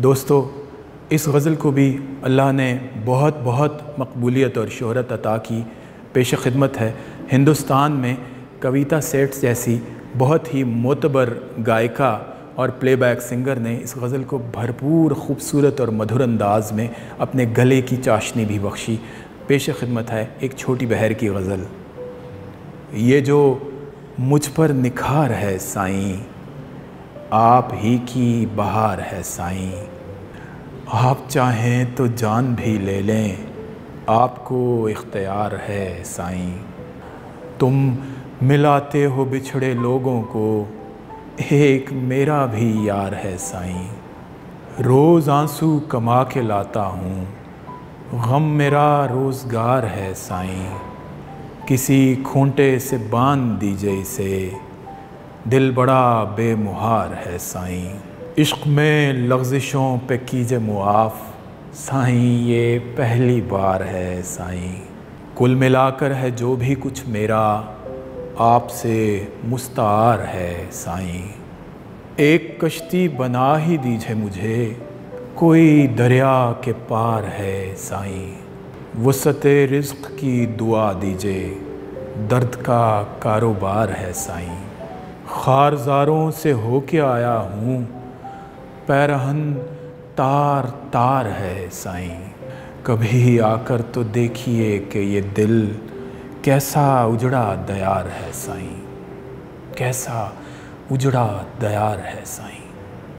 दोस्तों, इस गज़ल को भी अल्लाह ने बहुत बहुत मकबूलियत और शहरत अता की। पेश खिदमत है हिंदुस्तान में कविता सेट्स जैसी बहुत ही मोतबर गायिका और प्लेबैक सिंगर ने इस गज़ल को भरपूर ख़ूबसूरत और मधुर अंदाज में अपने गले की चाशनी भी बख्शी। पेश खिदमत है एक छोटी बहर की गज़ल। ये जो मुझ पर निखार है साईं आप ही की बहार है साईं। आप चाहें तो जान भी ले लें, आपको इख्तियार है साईं। तुम मिलाते हो बिछड़े लोगों को, एक मेरा भी यार है साईं। रोज़ आँसू कमा के लाता हूँ, गम मेरा रोज़गार है साईं। किसी खूंटे से बाँध दीजिए इसे दिल बड़ा बेमुहार है साईं। इश्क में लफ्ज़िशों पे कीजिए मुआफ़। साईं, ये पहली बार है साईं। कुल मिलाकर है जो भी कुछ मेरा, आपसे मुस्तार है साईं। एक कश्ती बना ही दीजिए मुझे, कोई दरिया के पार है साईं। वसत रिज़्क़ की दुआ दीजिए, दर्द का कारोबार है साईं। खारजारों से होके आया हूँ। पैरहन तार तार है साई। कभी आकर तो देखिए कि ये दिल कैसा उजड़ा दयार है साई। कैसा उजड़ा दयार है साईं।